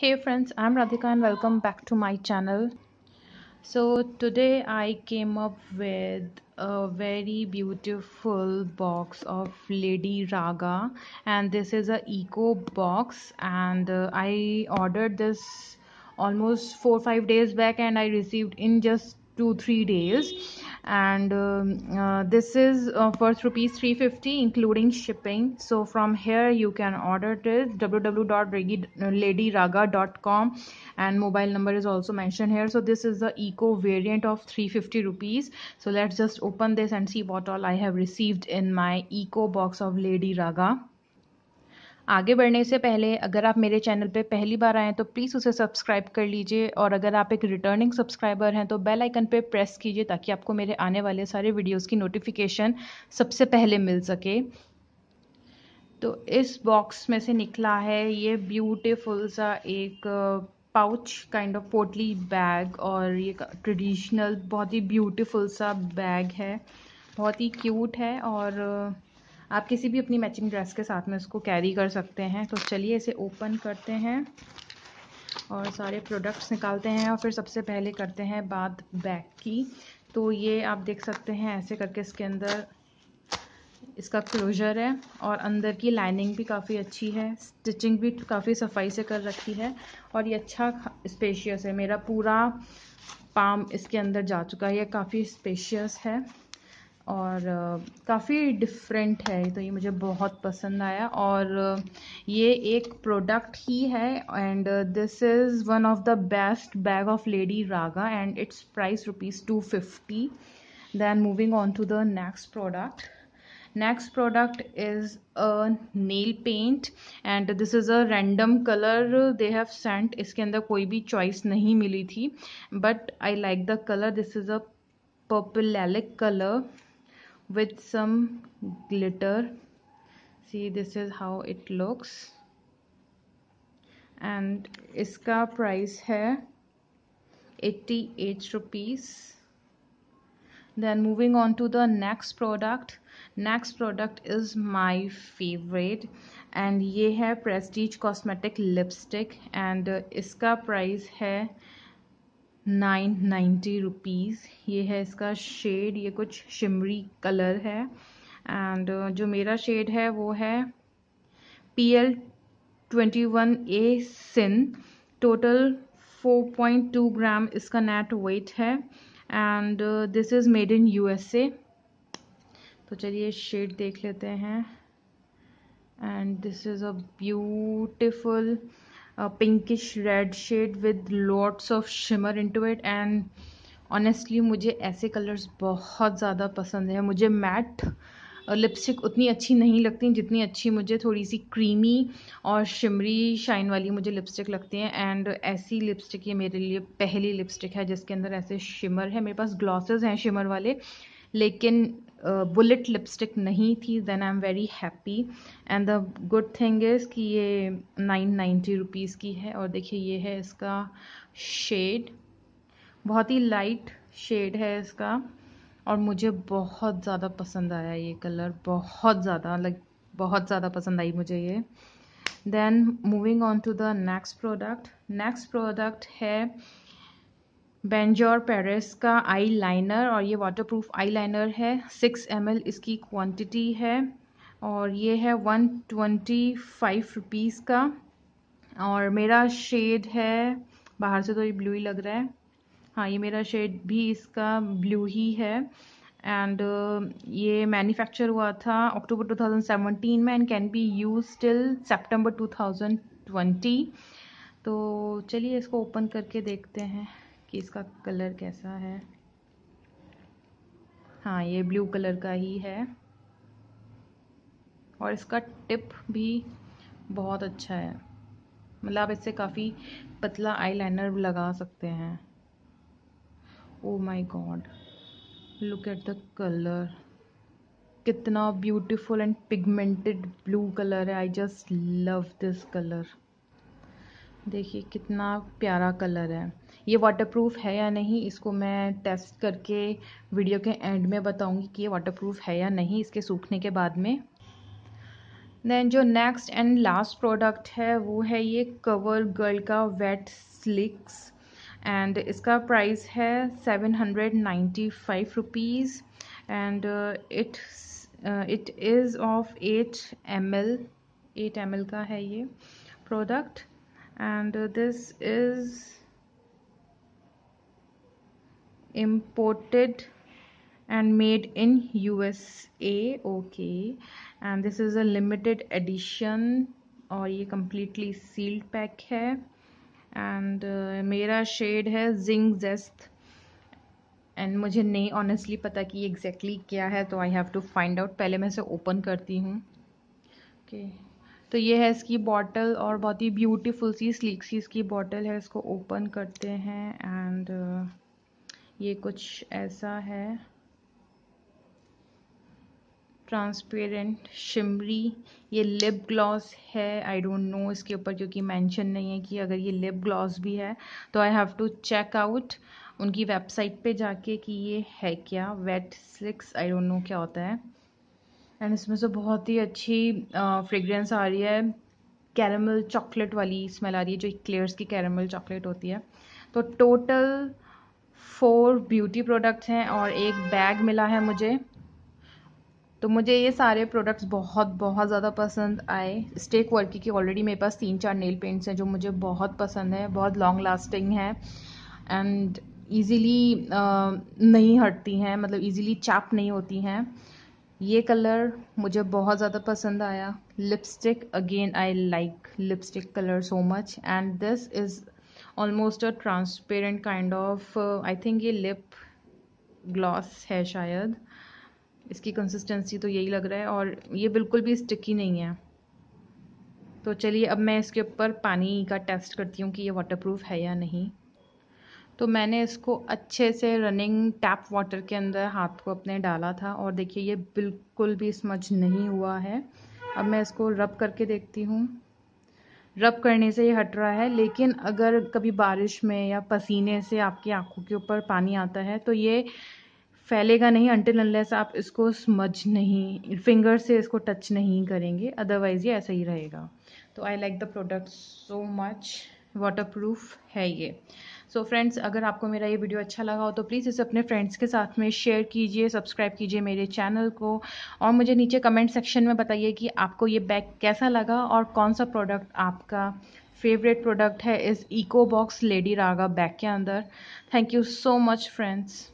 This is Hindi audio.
Hey friends, I'm Radhika and welcome back to my channel. So today I came up with a very beautiful box of Lady Raga and this is a eco box and uh, I ordered this almost 4 5 days back and I received in just 2 3 days and um, uh, this is uh, worth rupees 350 including shipping. So from here you can order it www.ladyraga.com and mobile number is also mentioned here. So this is the eco variant of 350 rupees. So let's just open this and see what all i have received in my eco box of lady raga आगे बढ़ने से पहले, अगर आप मेरे चैनल पे पहली बार आएँ तो प्लीज़ उसे सब्सक्राइब कर लीजिए। और अगर आप एक रिटर्निंग सब्सक्राइबर हैं तो बेल आइकन पे प्रेस कीजिए ताकि आपको मेरे आने वाले सारे वीडियोस की नोटिफिकेशन सबसे पहले मिल सके। तो इस बॉक्स में से निकला है ये ब्यूटिफुल सा एक पाउच काइंड ऑफ़ पोटली बैग और ये ट्रेडिशनल बहुत ही ब्यूटीफुल सा बैग है। बहुत ही क्यूट है और आप किसी भी अपनी मैचिंग ड्रेस के साथ में इसको कैरी कर सकते हैं। तो चलिए इसे ओपन करते हैं और सारे प्रोडक्ट्स निकालते हैं और फिर सबसे पहले करते हैं बात बैग की। तो ये आप देख सकते हैं, ऐसे करके इसके अंदर इसका क्लोजर है और अंदर की लाइनिंग भी काफ़ी अच्छी है स्टिचिंग भी काफ़ी सफ़ाई से कर रखी है और ये अच्छा स्पेशियस है। मेरा पूरा पाम इसके अंदर जा चुका है, ये काफ़ी स्पेशियस है। और काफ़ी डिफरेंट है। तो ये मुझे बहुत पसंद आया और ये एक प्रोडक्ट ही है and this is one of the best bag of Lady Raga and it's price rupees two fifty then moving on to the next product next product is a nail paint and this is a random colour they have sent इसके अंदर कोई भी चॉइस नहीं मिली थी but I like the colour this is a purple lilac colour with some glitter see this is how it looks and iska price hai 88 rupees then moving on to the next product next product is my favorite and ye hai prestige cosmetic lipstick and uh, iska price hai nine ninety rupees ये है इसका शेड ये कुछ शिमरी कलर है। एंड uh, जो मेरा शेड है वो है पी एल ट्वेंटी वन ए सिन total four point two gram इसका नेट वेट है। And this is made in U S A तो चलिए शेड देख लेते हैं। And this is a beautiful pinkish red shade with lots of shimmer into it and honestly मुझे ऐसे कलर्स बहुत ज़्यादा पसंद है। मुझे मैट लिपस्टिक उतनी अच्छी नहीं लगती, जितनी अच्छी मुझे थोड़ी सी क्रीमी और शिमरी शाइन वाली मुझे लिपस्टिक लगती हैं। एंड ऐसी लिपस्टिक ये मेरे लिए पहली लिपस्टिक है, जिसके अंदर ऐसे शिमर है। मेरे पास ग्लॉसेस हैं शिमर वाले, लेकिन बुलेट लिपस्टिक नहीं थी then I am very happy and the good thing is कि ये नाइन नाइन्टी रुपीज़ की है और देखिए ये है इसका शेड बहुत ही लाइट शेड है इसका और मुझे बहुत ज़्यादा पसंद आया ये कलर बहुत ज़्यादा लाइक बहुत ज़्यादा पसंद आई मुझे ये. Then moving on to the next product next product है बेंजोर पेरिस का आई लाइनर और ये वाटरप्रूफ आई लाइनर है। सिक्स एम इसकी क्वांटिटी है और ये है वन ट्वेंटी फाइव रुपीज़ का। और मेरा शेड है बाहर से तो ये ब्लू ही लग रहा है। हाँ ये मेरा शेड भी इसका ब्लू ही है। एंड uh, ये मैन्युफैक्चर हुआ था अक्टूबर 2017 में and can be use till सितंबर 2020 तो चलिए इसको ओपन करके देखते हैं। कि इसका कलर कैसा है। हाँ ये ब्लू कलर का ही है। और इसका टिप भी बहुत अच्छा है। मतलब आप इससे काफ़ी पतला आईलाइनर लगा सकते हैं। ओ my god look at the colour कितना beautiful and pigmented blue colour है। I just love this colour देखिए, कितना प्यारा कलर है। ये वाटरप्रूफ है या नहीं, इसको मैं टेस्ट करके वीडियो के एंड में बताऊँगी कि ये वाटरप्रूफ है या नहीं, इसके सूखने के बाद में। देन जो नेक्स्ट एंड लास्ट प्रोडक्ट है, वो है ये कवर गर्ल का वेट स्लिक्स एंड इसका प्राइस है seven hundred ninety five rupees and it it is of eight M L eight M L का है ये product and this is imported and made in USA okay and this is a limited edition और ये completely sealed pack है and uh, मेरा शेड है जिंग जेस्ट एंड मुझे नहीं ऑनेस्टली पता कि एग्जैक्टली exactly क्या है तो I have to find out पहले मैं इसे ओपन करती हूँ ओके okay. तो ये है इसकी बॉटल और बहुत ही ब्यूटीफुल सी स्लीक सी इसकी बॉटल है। इसको ओपन करते हैं एंड uh, ये कुछ ऐसा है। ट्रांसपेरेंट शिमरी ये लिप ग्लॉस है। आई डोंट नो इसके ऊपर क्योंकि मेंशन नहीं है कि अगर ये लिप ग्लॉस भी है तो I have to check out उनकी वेबसाइट पे जाके कि ये है क्या। Wet slicks I don't know क्या होता है। एंड इसमें से बहुत ही अच्छी फ्रेग्रेंस आ रही है। कैरमल चॉकलेट वाली स्मेल आ रही है, जो क्लेयर्स की कैरमल चॉकलेट होती है। तो टोटल फोर ब्यूटी प्रोडक्ट्स हैं और एक बैग मिला है मुझे। तो मुझे ये सारे प्रोडक्ट्स बहुत बहुत ज़्यादा पसंद आए। स्टेक वर्क की ऑलरेडी मेरे पास तीन चार नेल पेंट्स हैं, जो मुझे बहुत पसंद है, बहुत लॉन्ग लास्टिंग है। एंड ईज़िली नहीं हटती हैं मतलब ईज़िली चैप नहीं होती हैं। ये कलर मुझे बहुत ज़्यादा पसंद आया। Lipstick again I like lipstick colour so much and this is almost a transparent kind of I think ये लिप ग्लॉस है शायद। इसकी कंसिस्टेंसी तो यही लग रहा है और ये बिल्कुल भी स्टिकी नहीं है। तो चलिए, अब मैं इसके ऊपर पानी का टेस्ट करती हूँ कि ये वाटरप्रूफ है या नहीं। तो मैंने इसको अच्छे से रनिंग टैप वाटर के अंदर हाथ को अपने डाला था और देखिए ये बिल्कुल भी समझ नहीं हुआ है। अब मैं इसको रब करके देखती हूँ। रब करने से ये हट रहा है, लेकिन अगर कभी बारिश में या पसीने से आपकी आँखों के ऊपर पानी आता है तो ये फैलेगा नहीं अंटिल अनलेस आप इसको समझ नहीं फिंगर से इसको टच नहीं करेंगे। अदरवाइज़ ये ऐसा ही रहेगा। तो I like the product so much waterproof है ये। सो so फ्रेंड्स अगर आपको मेरा ये वीडियो अच्छा लगा हो तो प्लीज़ इसे अपने फ्रेंड्स के साथ में शेयर कीजिए सब्सक्राइब कीजिए मेरे चैनल को। और मुझे नीचे कमेंट सेक्शन में बताइए कि आपको ये बैग कैसा लगा और कौन सा प्रोडक्ट आपका फेवरेट प्रोडक्ट है इस इको बॉक्स लेडी रागा बैग के अंदर। Thank you so much friends